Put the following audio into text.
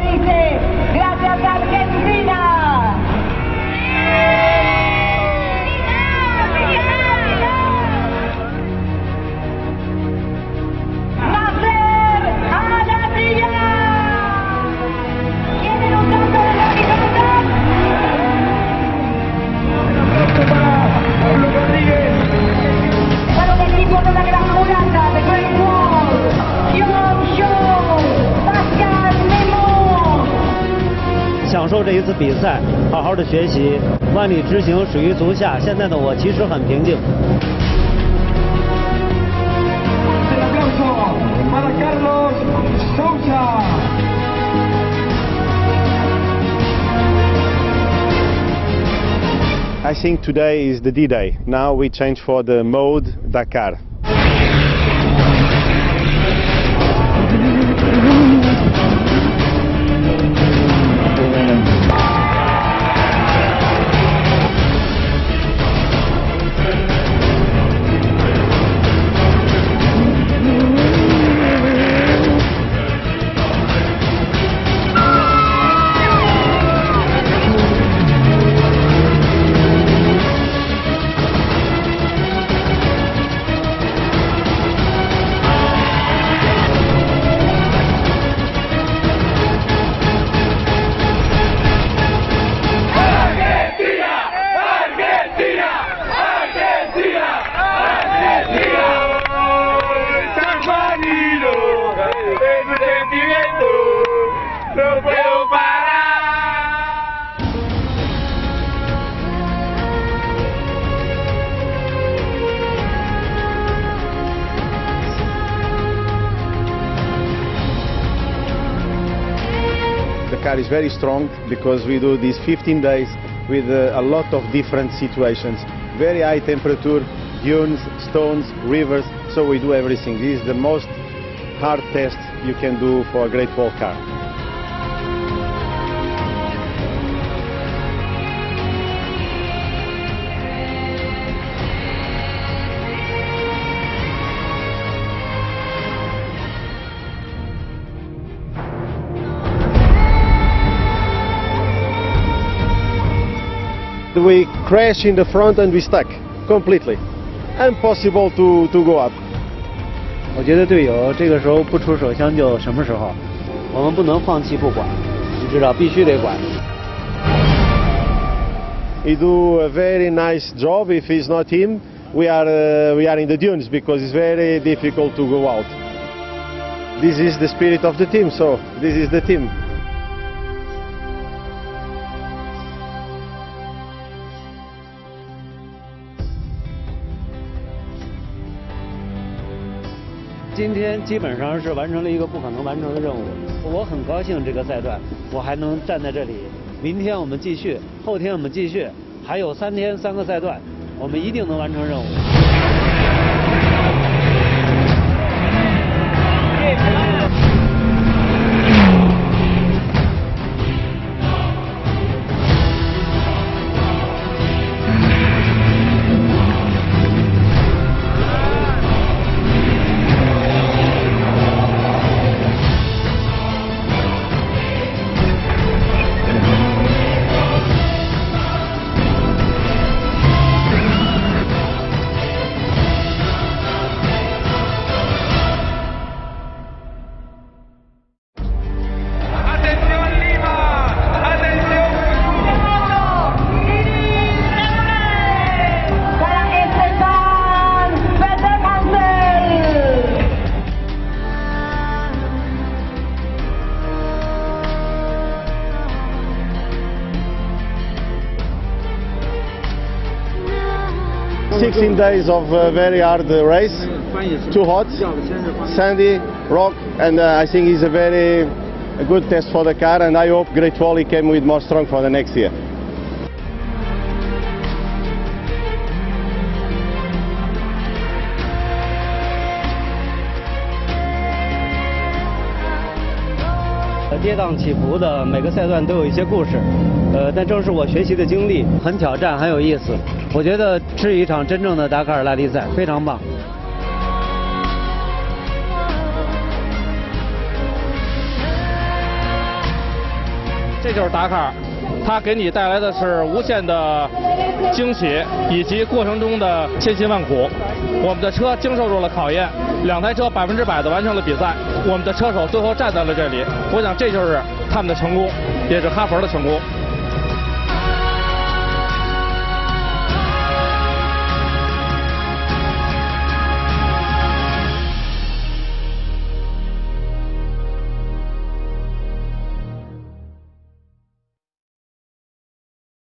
dice, gracias Argentina. 受这一次比赛，好好的学习，万里之行始于足下。现在的我其实很平静。I think today is the D-Day. Now we change for the mode Dakar. No puedo parar. The car is very strong because we do these 15 days with uh, a lot of different situations. Very high temperature, dunes, stones, rivers, so we do everything. This is the most hard test you can do for a Great Wall car. We crash in the front and we stuck completely. Impossible to, to go up. 我觉得队友这个时候不出手相救，什么时候？我们不能放弃不管，你知道，必须得管。 He do a very nice job. If it's not him, we are uh, we are in the dunes because it's very difficult to go out. This is the spirit of the team. So this is the team. 今天基本上是完成了一个不可能完成的任务，我很高兴这个赛段我还能站在这里。明天我们继续，后天我们继续，还有三天三个赛段，我们一定能完成任务。16 days of uh, very hard uh, race, too hot, sandy, rock, and uh, I think it's a very good test for the car and I hope Great Wally came with more strong for the next year. 跌宕起伏的每个赛段都有一些故事，呃，但正是我学习的经历，很挑战，很有意思。我觉得是一场真正的达喀尔拉力赛，非常棒。这就是达喀尔，它给你带来的是无限的惊喜，以及过程中的千辛万苦。我们的车经受住了考验，两台车百分之百的完成了比赛，我们的车手最后站在了这里。我想这就是他们的成功，也是哈佛的成功。